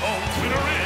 A winner is...